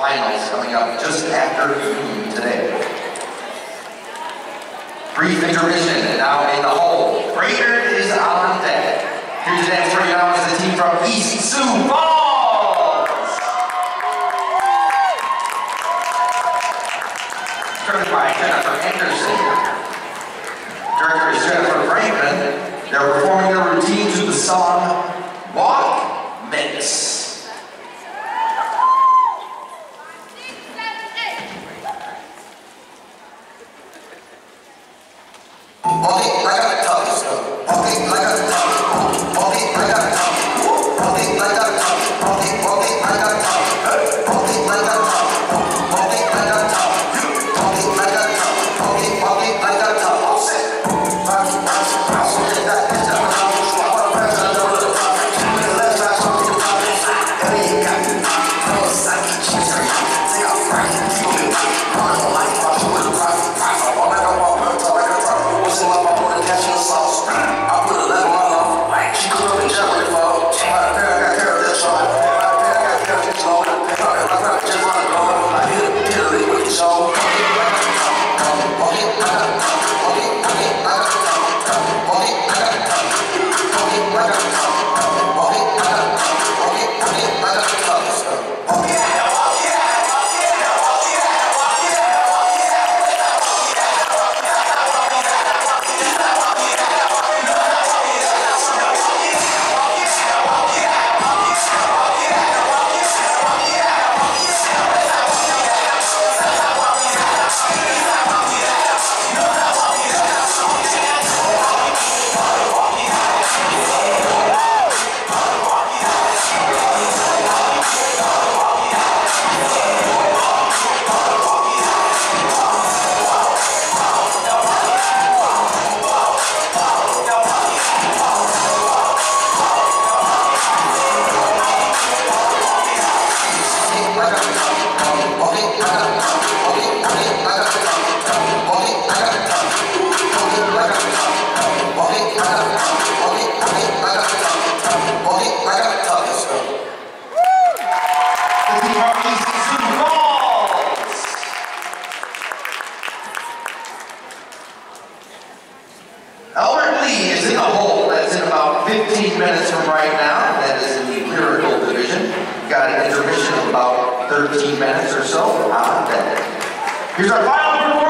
finals coming up just after noon today. Brief intermission now in the hole. Brainerd is on deck. Here to dance you now is the team from East Sioux Falls. Started by Jennifer Anderson. Director Jennifer Franklin. They're performing their routine to the song Lee is in hole that's in about 15 minutes from right now. That is in the division. Got an intermission of about 13 minutes or so. Here's our final.